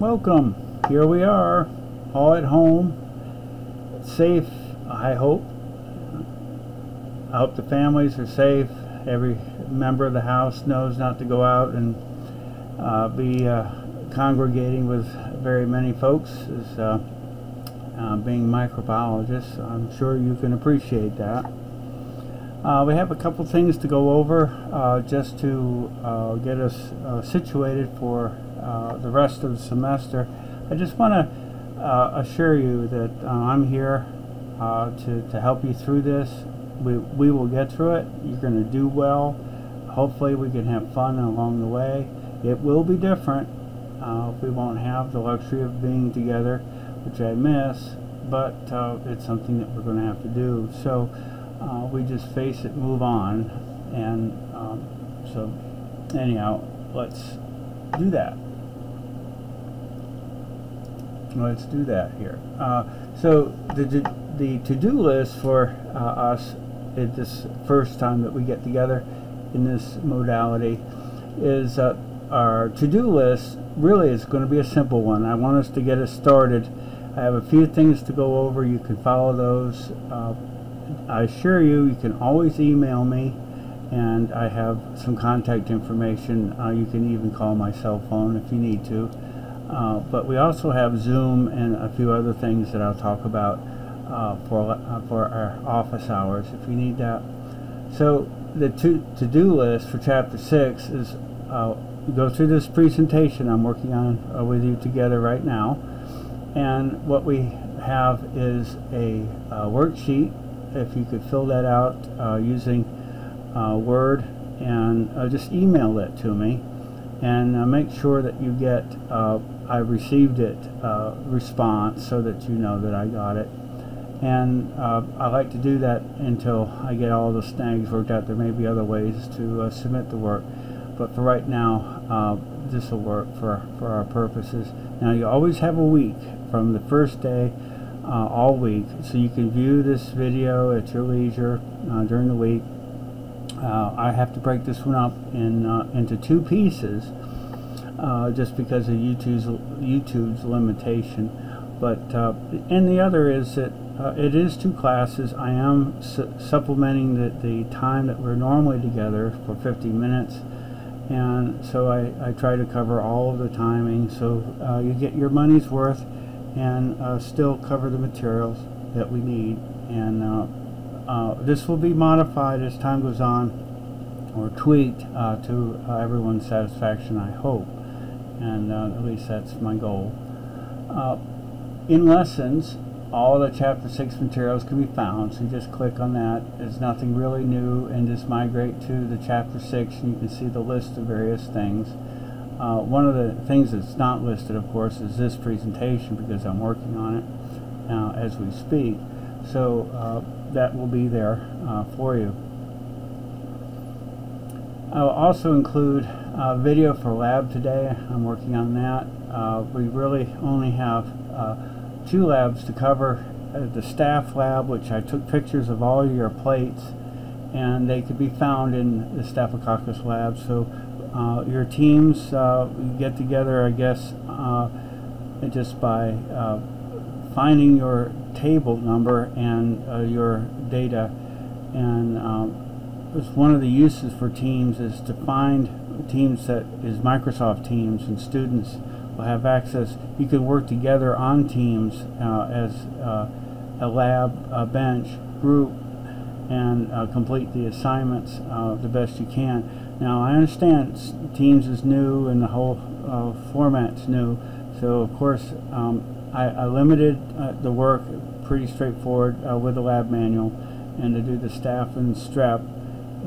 welcome. Here we are, all at home, safe, I hope. I hope the families are safe. Every member of the house knows not to go out and uh, be uh, congregating with very many folks as uh, uh being microbiologists. I'm sure you can appreciate that. Uh, we have a couple things to go over uh, just to get us situated for the rest of the semester. I just want to assure you that I'm here to, to help you through this we, we will get through it. You're going to do well. Hopefully we can have fun along the way. It will be different. Uh, we won't have the luxury of being together, which I miss, but uh, it's something that we're going to have to do. So uh, we just face it, move on, and um, so anyhow, let's do that. Let's do that here. Uh, so the, the to-do list for uh, us at this first time that we get together in this modality is uh, our to-do list really is going to be a simple one. I want us to get us started. I have a few things to go over. You can follow those. Uh, I assure you, you can always email me and I have some contact information. Uh, you can even call my cell phone if you need to. Uh, but we also have Zoom and a few other things that I'll talk about uh, for, uh, for our office hours if you need that. So the to-do list for chapter 6 is uh, go through this presentation I'm working on uh, with you together right now. And what we have is a worksheet. If you could fill that out using Word and just email it to me. And make sure that you get I received it response so that you know that I got it and uh, I like to do that until I get all the snags worked out. There may be other ways to uh, submit the work, but for right now, uh, this will work for, for our purposes. Now, you always have a week from the first day uh, all week, so you can view this video at your leisure uh, during the week. Uh, I have to break this one up in into two pieces just because of YouTube's YouTube's limitation. But and the other is that uh, it is two classes. I am su supplementing the, the time that we're normally together for 50 minutes. And so I, I try to cover all of the timing so uh, you get your money's worth and uh, still cover the materials that we need. And uh, uh, this will be modified as time goes on or tweaked uh, to everyone's satisfaction, I hope. And at least that's my goal. in lessons, all the chapter 6 materials can be found so just click on that. There's nothing really new and just migrate to the chapter 6 and you can see the list of various things. Uh, one of the things that's not listed of course is this presentation because I'm working on it now as we speak. So uh, that will be there uh, for you. I'll also include a video for lab today I'm working on that uh, we really only have uh, two labs to cover uh, the staph lab, which I took pictures of all your plates, and they could be found in the Staphylococcus lab. So uh, your teams uh, get together, I guess, uh, just by uh, finding your table number and uh, your data. And um, one of the uses for Teams is to find teams that is Microsoft Teams and students will have access. You can work together on teams uh, as uh, a lab, a bench, group, and uh, complete the assignments uh, the best you can. Now, I understand Teams is new and the whole uh, format's new, so of course um, I, I, limited uh, the work pretty straightforward with the lab manual and to do the staph and strep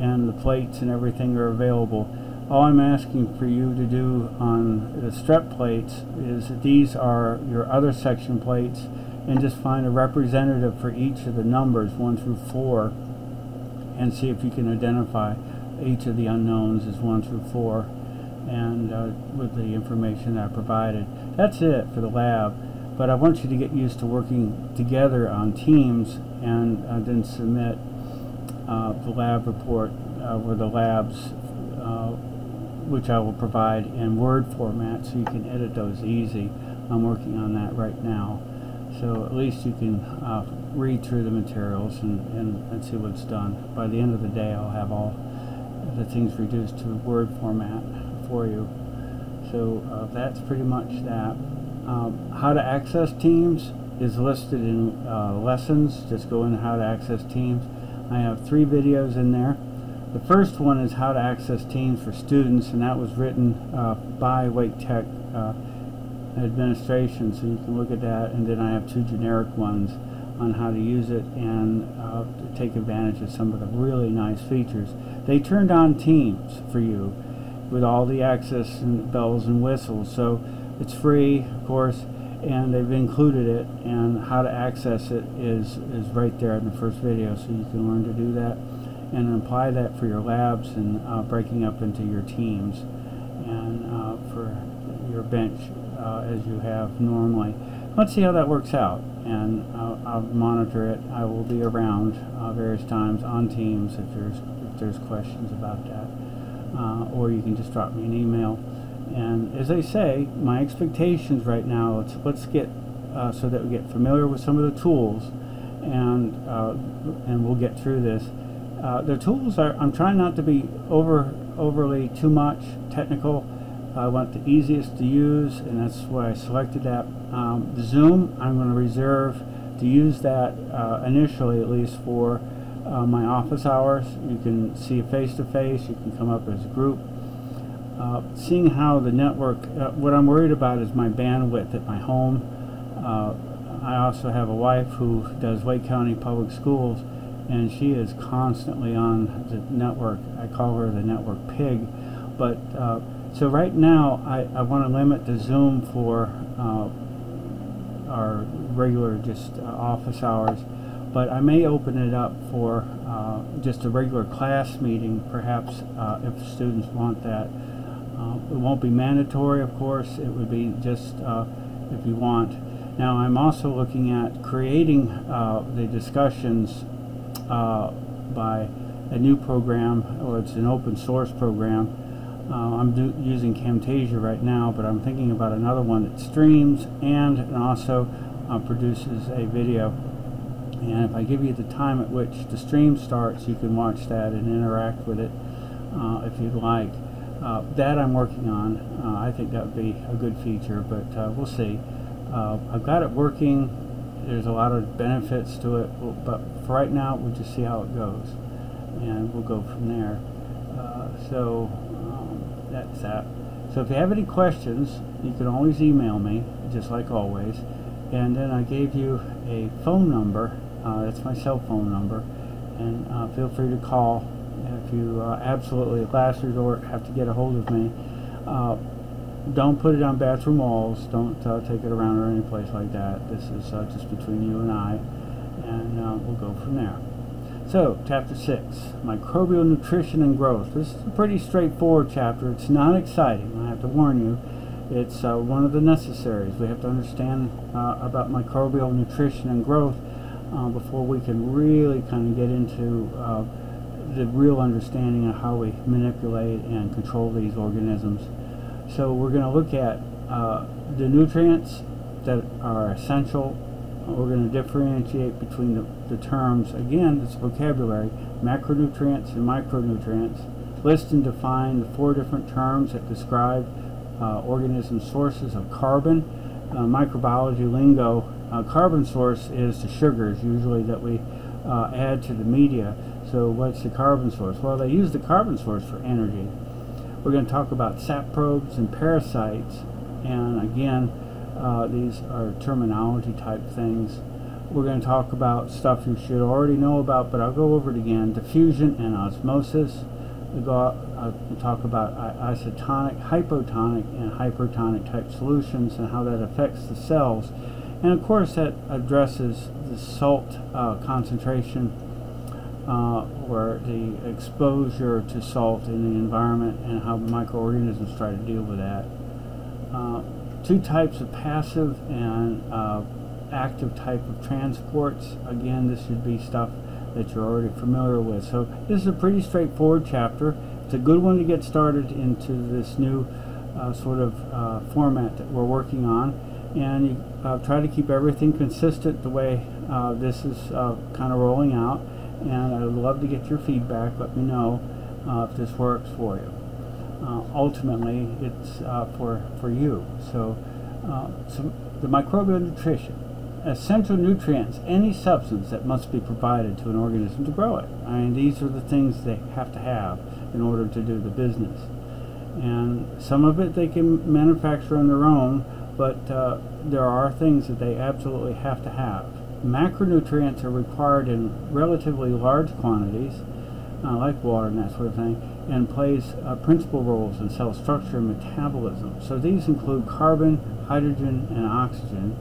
and the plates and everything are available all I'm asking for you to do on the strep plates is these are your other section plates and just find a representative for each of the numbers 1 through 4 and see if you can identify each of the unknowns as 1 through 4 and uh, with the information that I provided. That's it for the lab but I want you to get used to working together on teams and uh, then submit uh, the lab report uh, where the labs which I will provide in Word format so you can edit those easy. I'm working on that right now. So at least you can uh, read through the materials and, and, and see what's done. By the end of the day, I'll have all the things reduced to Word format for you. So uh, that's pretty much that. Um, how to access Teams is listed in uh, lessons. Just go into how to access Teams. I have three videos in there. The first one is how to access Teams for students, and that was written uh, by Wake Tech uh, administration, so you can look at that. And then I have two generic ones on how to use it and uh, take advantage of some of the really nice features. They turned on Teams for you with all the access and bells and whistles, so it's free, of course, and they've included it. And how to access it is is right there in the first video, so you can learn to do that and apply that for your labs and uh, breaking up into your teams and uh, for your bench uh, as you have normally. Let's see how that works out and I'll, I'll monitor it. I will be around uh, various times on Teams if there's if there's questions about that uh, or you can just drop me an email and as I say my expectations right now let's let's get uh, so that we get familiar with some of the tools and and we'll get through this uh, the tools are, I'm trying not to be over overly too much technical. I want the easiest to use, and that's why I selected that. Um, Zoom, I'm going to reserve to use that uh, initially, at least for uh, my office hours. You can see face-to-face, -face, you can come up as a group. Uh, seeing how the network, uh, what I'm worried about is my bandwidth at my home. Uh, I also have a wife who does Wake County Public Schools, and she is constantly on the network. I call her the network pig. But uh, so right now, I, I want to limit the Zoom for uh, our regular just uh, office hours. But I may open it up for uh, just a regular class meeting, perhaps uh, if students want that. Uh, it won't be mandatory, of course. It would be just if you want. Now I'm also looking at creating the discussions by a new program, or it's an open source program. Uh, I'm using Camtasia right now, but I'm thinking about another one that streams and, and also uh, produces a video. And if I give you the time at which the stream starts, you can watch that and interact with it uh, if you'd like. Uh, that I'm working on. Uh, I think that would be a good feature, but we'll see. I've got it working there's a lot of benefits to it, but for right now, we'll just see how it goes, and we'll go from there. Uh, so um, that's that. So if you have any questions, you can always email me, just like always. And then I gave you a phone number. Uh, that's my cell phone number, and uh, feel free to call if you uh, absolutely, last resort, have to get a hold of me. Uh, don't put it on bathroom walls. Don't uh, take it around or any place like that. This is uh, just between you and I, we'll go from there. So, chapter 6, microbial nutrition and growth. This is a pretty straightforward chapter. It's not exciting, I have to warn you. It's uh, one of the necessaries. We have to understand uh, about microbial nutrition and growth uh, before we can really kind of get into the real understanding of how we manipulate and control these organisms. So we're going to look at uh, the nutrients that are essential. We're going to differentiate between the, the terms, again, it's vocabulary, macronutrients and micronutrients. List and define the four different terms that describe uh, organism sources of carbon. Uh, microbiology lingo, uh, carbon source is the sugars usually that we uh, add to the media. So what's the carbon source? Well, they use the carbon source for energy. We're going to talk about saprobes and parasites, and again, uh, these are terminology type things. We're going to talk about stuff you should already know about, but I'll go over it again. Diffusion and osmosis. We'll go, uh, talk about isotonic, hypotonic, and hypertonic type solutions and how that affects the cells. And of course, that addresses the salt uh, concentration uh, or the exposure to salt in the environment and how microorganisms try to deal with that. Uh, two types of passive and uh, active type of transports. Again, this should be stuff that you're already familiar with. So this is a pretty straightforward chapter. it's a good one to get started into this new uh, sort of uh, format that we're working on. And you uh, try to keep everything consistent the way uh, this is uh, kind of rolling out. And I would love to get your feedback. Let me know if this works for you. Uh, ultimately, it's uh, for, for you. So, uh, so the microbial nutrition essential nutrients, any substance that must be provided to an organism to grow it. I mean, these are the things they have to have in order to do the business. And some of it they can manufacture on their own, but uh, there are things that they absolutely have to have. Macronutrients are required in relatively large quantities, uh, like water and that sort of thing, and plays uh, principal roles in cell structure and metabolism. So these include carbon, hydrogen, and oxygen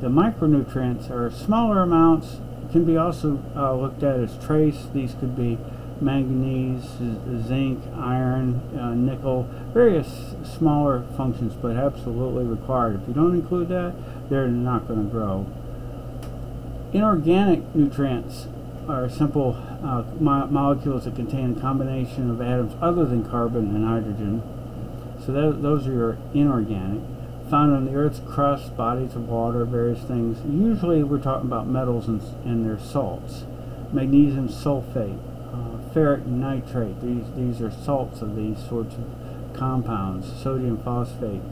the micronutrients are smaller amounts, can be also uh, looked at as trace. These could be manganese, zinc, iron, uh, nickel, various smaller functions, but absolutely required. If you don't include that, they're not going to grow. Inorganic nutrients are simple uh, mo molecules that contain a combination of atoms other than carbon and hydrogen. So that, those are your inorganic found on the Earth's crust, bodies of water, various things. Usually we're talking about metals and, and their salts. Magnesium sulfate, uh, ferric nitrate, these, these are salts of these sorts of compounds, sodium phosphate,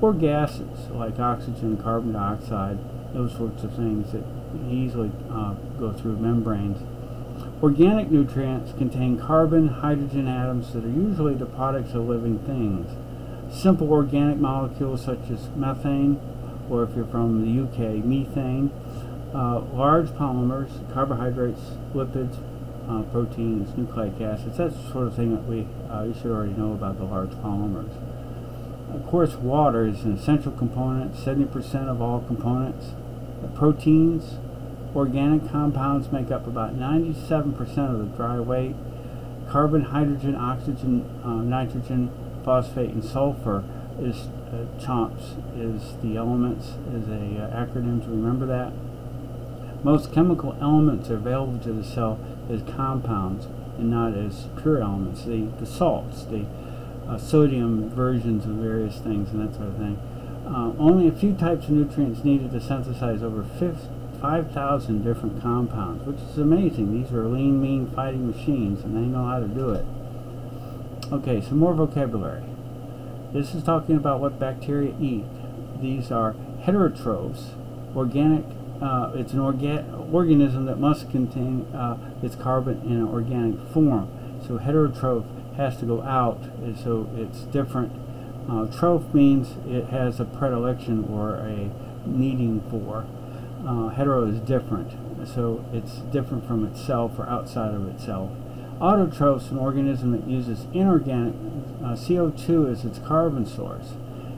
or gases like oxygen, carbon dioxide, those sorts of things that easily uh, go through membranes. Organic nutrients contain carbon, hydrogen atoms that are usually the products of living things simple organic molecules such as methane, or if you're from the UK, methane, uh, large polymers, carbohydrates, lipids, uh, proteins, nucleic acids, that's the sort of thing that we uh, you should already know about the large polymers. Of course, water is an essential component, 70% of all components. The proteins, organic compounds make up about 97% of the dry weight. Carbon, hydrogen, oxygen, uh, nitrogen, phosphate and sulfur is uh, CHOMPS is the elements is a uh, acronym to remember that. Most chemical elements are available to the cell as compounds and not as pure elements. The, the salts, the uh, sodium versions of various things and that sort of thing. Uh, only a few types of nutrients needed to synthesize over 5,000 different compounds, which is amazing. These are lean, mean fighting machines and they know how to do it. Okay, some more vocabulary. This is talking about what bacteria eat. These are heterotrophs, organic. Uh, it's an orga organism that must contain uh, its carbon in an organic form. So heterotroph has to go out, so it's different. Uh, troph means it has a predilection or a needing for. Uh, hetero is different, so it's different from itself or outside of itself. Autotroph's an organism that uses inorganic uh, CO2 as its carbon source.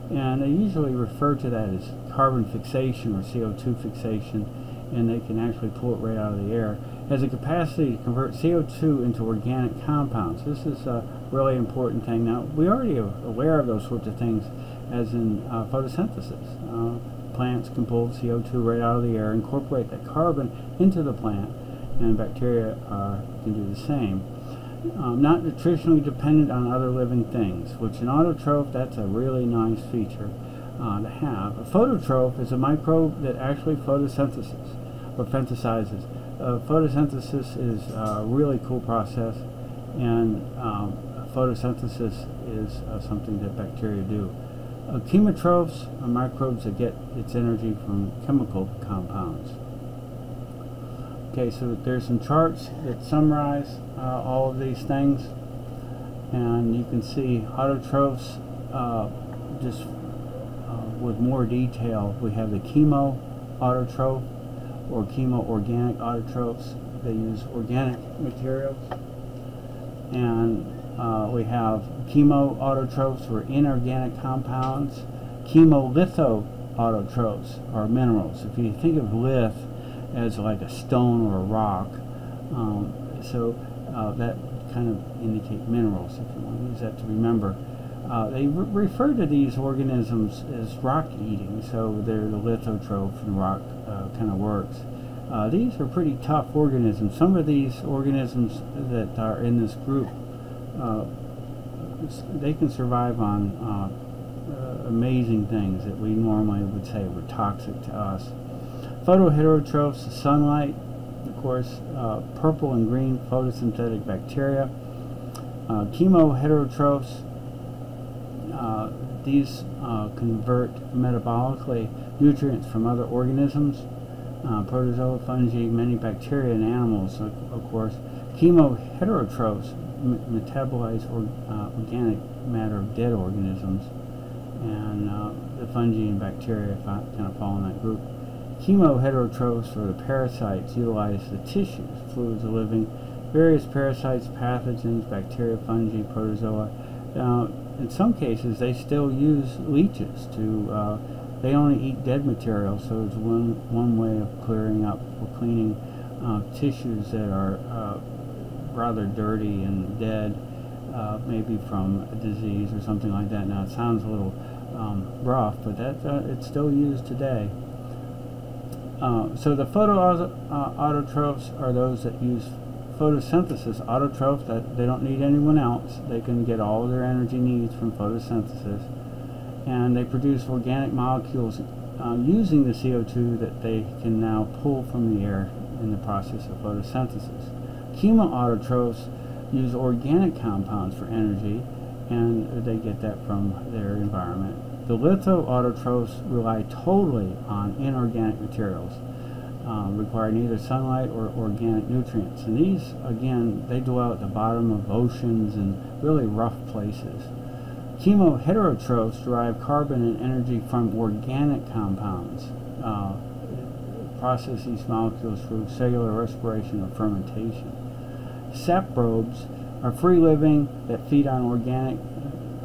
And they usually refer to that as carbon fixation or CO2 fixation, and they can actually pull it right out of the air. Has a capacity to convert CO2 into organic compounds. This is a really important thing. Now, we already are aware of those sorts of things as in uh, photosynthesis. Plants can pull CO2 right out of the air, incorporate that carbon into the plant, and bacteria uh, can do the same. Um, not nutritionally dependent on other living things, which an autotroph, that's a really nice feature uh, to have. A phototroph is a microbe that actually photosynthesis or photosynthesizes. Uh, photosynthesis is a really cool process, and um, photosynthesis is uh, something that bacteria do. Uh, chemotrophs are microbes that get its energy from chemical compounds. Okay, so there's some charts that summarize uh, all of these things. And you can see autotrophs uh, just uh, with more detail. We have the chemo autotroph or chemo organic autotrophs. They use organic materials. And uh, we have chemo autotrophs or inorganic compounds. Chemolitho autotrophs are minerals. If you think of lith as like a stone or a rock. Um, so uh, that kind of indicate minerals, if you want to use that to remember. Uh, they re refer to these organisms as rock eating, so they're the lithotroph and rock uh, kind of works. Uh, these are pretty tough organisms. Some of these organisms that are in this group they can survive on uh, uh, amazing things that we normally would say were toxic to us. Photoheterotrophs, sunlight, of course, uh, purple and green photosynthetic bacteria. Uh, chemoheterotrophs, uh, these uh, convert metabolically nutrients from other organisms, uh, protozoa, fungi, many bacteria and animals, of, of course. Chemoheterotrophs metabolize or, uh, organic matter of dead organisms, and uh, the fungi and bacteria kind of fall in that group. Chemoheterotrophs, or the parasites, utilize the tissues, fluids of living, various parasites, pathogens, bacteria, fungi, protozoa. Now, in some cases, they still use leeches to. Uh, they only eat dead material, so it's one one way of clearing up or cleaning uh, tissues that are uh, rather dirty and dead, uh, maybe from a disease or something like that. Now, it sounds a little um, rough, but that uh, it's still used today. Uh, so the photoautotrophs are those that use photosynthesis. Autotrophs that they don't need anyone else. They can get all their energy needs from photosynthesis, and they produce organic molecules uh, using the CO2 that they can now pull from the air in the process of photosynthesis. Chemoautotrophs use organic compounds for energy, and they get that from their environment. The lithoautotrophs rely totally on inorganic materials, require neither sunlight or organic nutrients. And these, again, they dwell at the bottom of oceans and really rough places. Chemoheterotrophs derive carbon and energy from organic compounds, uh, process these molecules through cellular respiration or fermentation. Saprobes are free living that feed on organic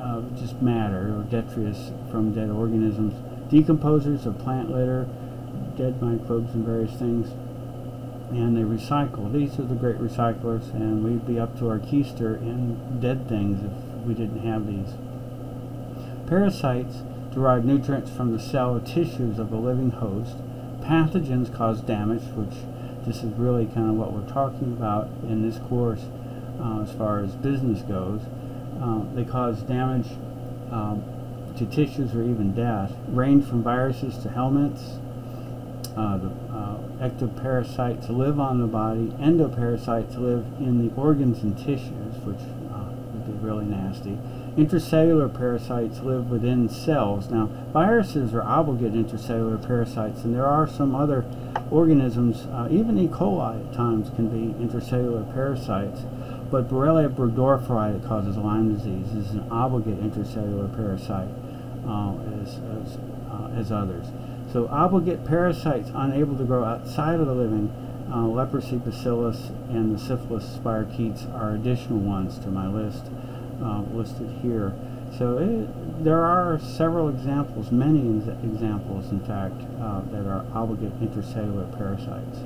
uh, just matter or detritus from dead organisms, decomposers of plant litter, dead microbes and various things, and they recycle. These are the great recyclers, and we'd be up to our keister in dead things if we didn't have these. Parasites derive nutrients from the cell or tissues of a living host. Pathogens cause damage, which this is really kind of what we're talking about in this course uh, as far as business goes. Uh, they cause damage um, to tissues or even death, range from viruses to helminths. Uh, the uh, ectoparasites live on the body. Endoparasites live in the organs and tissues, which uh, would be really nasty. Intracellular parasites live within cells. Now, viruses are obligate intracellular parasites, and there are some other organisms, uh, even E. coli at times can be intracellular parasites. But Borrelia burgdorferi that causes Lyme disease is an obligate intracellular parasite uh, as, as, uh, as, others. So obligate parasites unable to grow outside of the living, uh, leprosy bacillus and the syphilis spirochetes are additional ones to my list uh, listed here. So it, there are several examples, many examples in fact, uh, that are obligate intracellular parasites.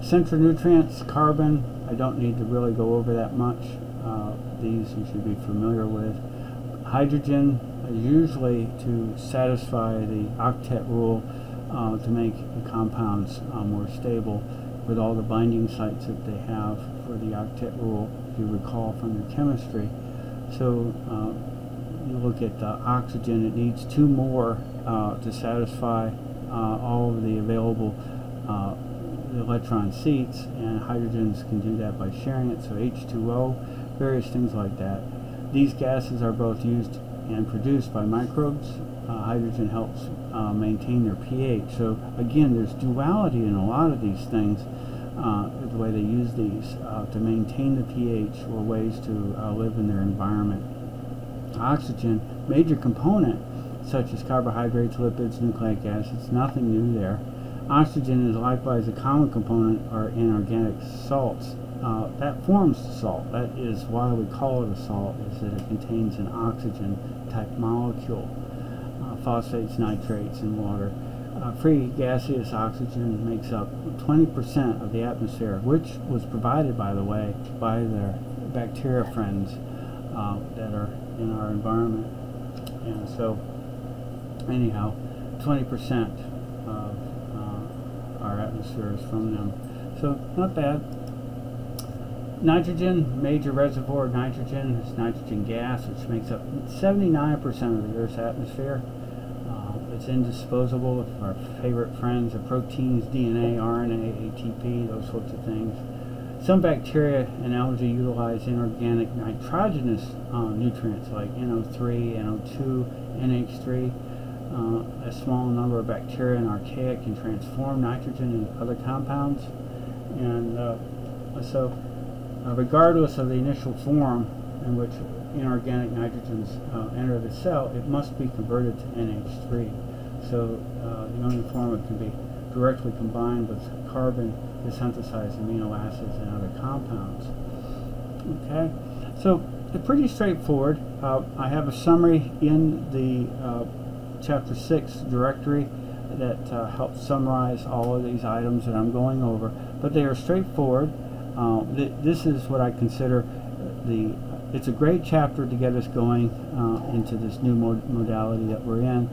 Central nutrients, carbon, I don't need to really go over that much. Uh, these you should be familiar with. Hydrogen usually to satisfy the octet rule uh, to make the compounds uh, more stable with all the binding sites that they have for the octet rule, you recall from your chemistry. So uh, you look at oxygen, it needs two more uh, to satisfy uh, all of the available uh, electron seats, and hydrogens can do that by sharing it, so H2O, various things like that. These gases are both used and produced by microbes. Hydrogen helps maintain their pH. So again, there's duality in a lot of these things, uh, the way they use these uh, to maintain the pH or ways to uh, live in their environment. Oxygen, major component, such as carbohydrates, lipids, nucleic acids, nothing new there. Oxygen is likewise a common component or inorganic salts. Uh, that forms salt. That is why we call it a salt, is that it contains an oxygen type molecule, uh, phosphates, nitrates, and water. Uh, free gaseous oxygen makes up 20% of the atmosphere, which was provided, by the way, by their bacteria friends uh, that are in our environment. And so, anyhow, 20% of our atmosphere is from them. So not bad. nitrogen, major reservoir of nitrogen, is nitrogen gas, which makes up 79% of the Earth's atmosphere. It's indisposable. Our favorite friends are proteins, DNA, RNA, ATP, those sorts of things. Some bacteria and algae utilize inorganic nitrogenous uh, nutrients like NO3, NO2, NH3. Uh, a small number of bacteria and archaea can transform nitrogen into other compounds. And uh, so, uh, regardless of the initial form in which inorganic nitrogens uh, enter the cell, it must be converted to NH3. So, uh, the only form can be directly combined with carbon to synthesize amino acids and other compounds. Okay, so it's pretty straightforward. Uh, I have a summary in the uh, chapter 6 directory that uh, helps summarize all of these items that I'm going over, but they are straightforward. Uh, th this is what I consider the it's a great chapter to get us going uh, into this new mod modality that we're in.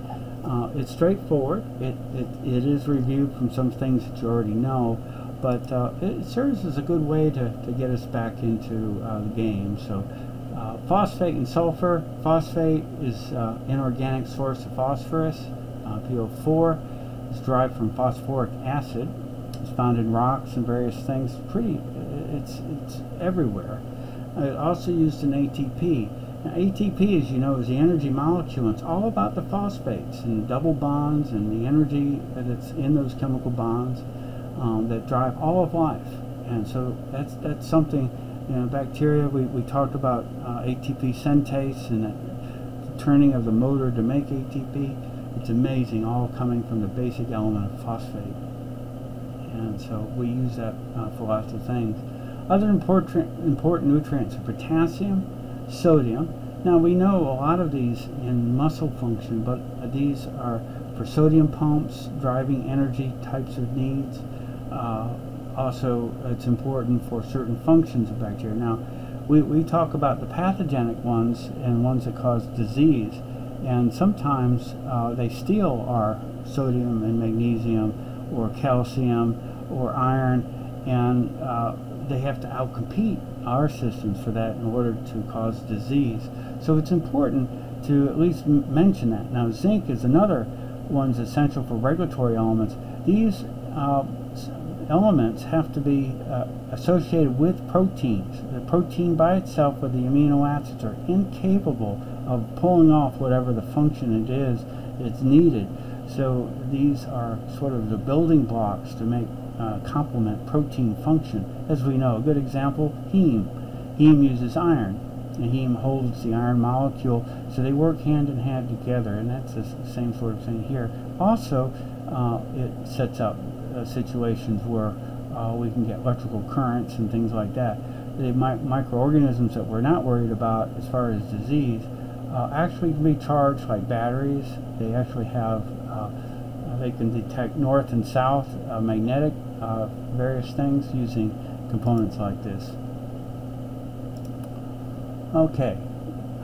Uh, it's straightforward. It, it, it is reviewed from some things that you already know, but uh, it serves as a good way to, to get us back into uh, the game. So uh, phosphate and sulfur. Phosphate is uh, inorganic source of phosphorus. Uh, PO4 is derived from phosphoric acid. It's found in rocks and various things. Pretty, it's, it's everywhere. It also used in ATP. Now, ATP, as you know, is the energy molecule. It's all about the phosphates and double bonds and the energy that's in those chemical bonds um, that drive all of life. And so that's that's something. You know, bacteria. We, we talked about uh, ATP synthase and the turning of the motor to make ATP. It's amazing, all coming from the basic element of phosphate. And so we use that uh, for lots of things. Other important important nutrients are potassium, sodium. Now we know a lot of these in muscle function, but these are for sodium pumps, driving energy types of needs. Uh, also, it's important for certain functions of bacteria. Now, we, we talk about the pathogenic ones and ones that cause disease, and sometimes uh, they steal our sodium and magnesium or calcium or iron, and uh, they have to outcompete our systems for that in order to cause disease. So it's important to at least mention that. Now, zinc is another one that's essential for regulatory elements. These uh, elements have to be uh, associated with proteins. The protein by itself or the amino acids are incapable of pulling off whatever the function it is that's needed. So these are sort of the building blocks to make uh, complement protein function. As we know, a good example, heme. Heme uses iron, and heme holds the iron molecule, so they work hand in hand together, and that's the same sort of thing here. Also, uh, it sets up uh, situations where uh, we can get electrical currents and things like that. The mi microorganisms that we're not worried about as far as disease uh, actually can be charged like batteries. They actually have, uh, they can detect north and south magnetic uh, various things using components like this. Okay,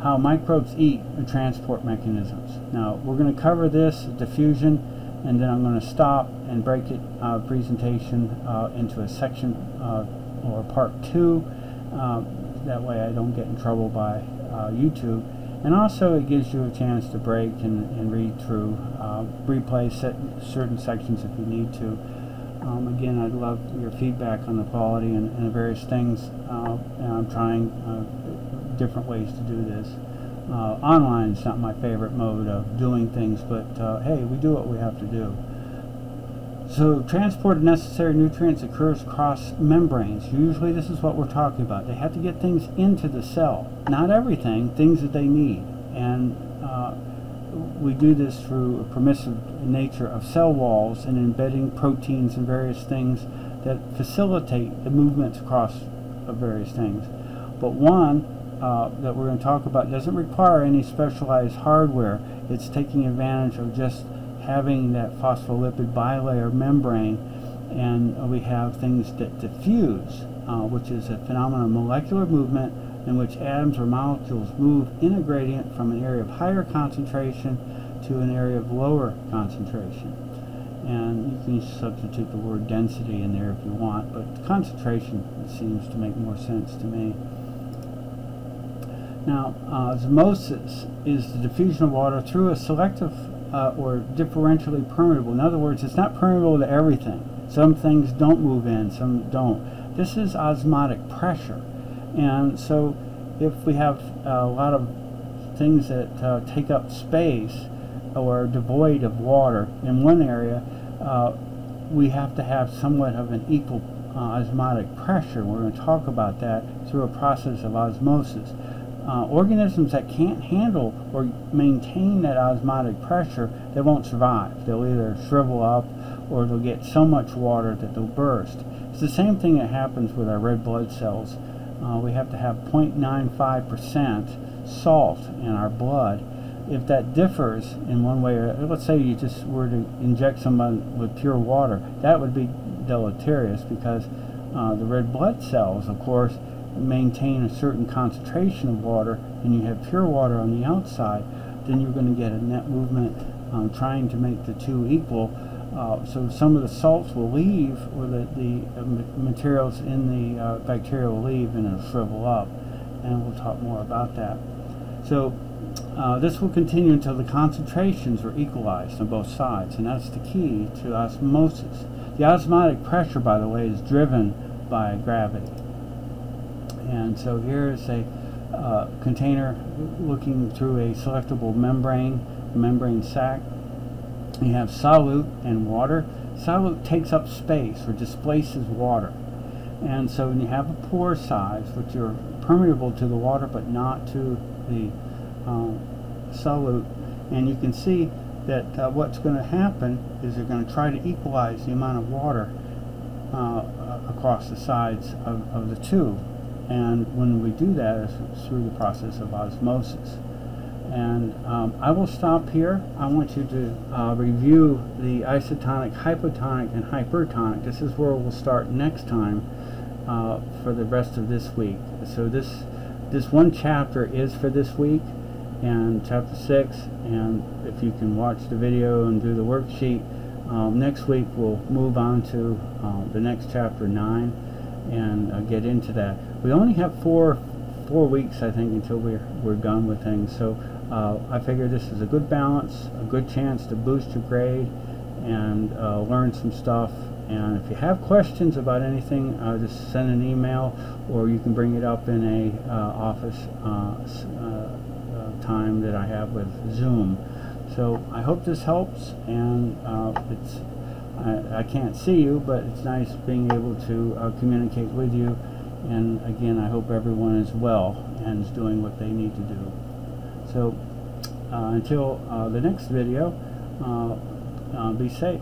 how microbes eat and transport mechanisms. Now we're going to cover this diffusion and then I'm going to stop and break it uh, presentation uh, into a section uh, or part two. Uh, that way I don't get in trouble by uh, YouTube. And also it gives you a chance to break and, and read through, uh, replay certain sections if you need to. Um, again, I'd love your feedback on the quality and, and various things. Uh, and I'm trying uh, different ways to do this. Uh, online is not my favorite mode of doing things, but uh, hey, we do what we have to do. So transport of necessary nutrients occurs across membranes. Usually this is what we're talking about. They have to get things into the cell. Not everything, things that they need. And we do this through a permissive nature of cell walls and embedding proteins and various things that facilitate the movements across of various things. But one uh, that we're going to talk about doesn't require any specialized hardware. It's taking advantage of just having that phospholipid bilayer membrane and we have things that diffuse, uh, which is a phenomenon of molecular movement in which atoms or molecules move in a gradient from an area of higher concentration to an area of lower concentration. and you can substitute the word density in there if you want, but concentration seems to make more sense to me. Now, uh, osmosis is the diffusion of water through a selective uh, or differentially permeable. In other words, it's not permeable to everything. Some things don't move in, some don't. This is osmotic pressure. And so if we have a lot of things that uh, take up space or are devoid of water in one area, uh, we have to have somewhat of an equal uh, osmotic pressure. We're going to talk about that through a process of osmosis. Uh, organisms that can't handle or maintain that osmotic pressure, they won't survive. They'll either shrivel up or they'll get so much water that they'll burst. It's the same thing that happens with our red blood cells. Uh, we have to have 0.95% salt in our blood. If that differs in one way, or let's say you just were to inject someone with pure water, that would be deleterious because uh, the red blood cells, of course, maintain a certain concentration of water and you have pure water on the outside, then you're going to get a net movement um, trying to make the two equal. Uh, so some of the salts will leave, or the, the uh, materials in the uh, bacteria will leave and it'll shrivel up. And we'll talk more about that. So uh, this will continue until the concentrations are equalized on both sides, and that's the key to osmosis. The osmotic pressure, by the way, is driven by gravity. And so here is a uh, container looking through a selectable membrane, membrane sac. You have solute and water. Solute takes up space or displaces water. And so when you have a pore size, which are permeable to the water but not to the um, solute, and you can see that uh, what's going to happen is they're going to try to equalize the amount of water uh, across the sides of, of the tube and when we do that it's through the process of osmosis and um, I will stop here I want you to uh, review the isotonic hypotonic and hypertonic this is where we'll start next time uh, for the rest of this week so this this one chapter is for this week and chapter 6 and if you can watch the video and do the worksheet um, next week we'll move on to uh, the next chapter 9 and uh, get into that. We only have four four weeks, I think, until we're we're done with things. So uh, I figure this is a good balance, a good chance to boost your grade and uh, learn some stuff. And if you have questions about anything, uh, just send an email, or you can bring it up in a uh, office uh, time that I have with Zoom. So I hope this helps, and it's I, I can't see you, but it's nice being able to uh, communicate with you. And again, I hope everyone is well and is doing what they need to do. So uh, until uh, the next video, uh, be safe.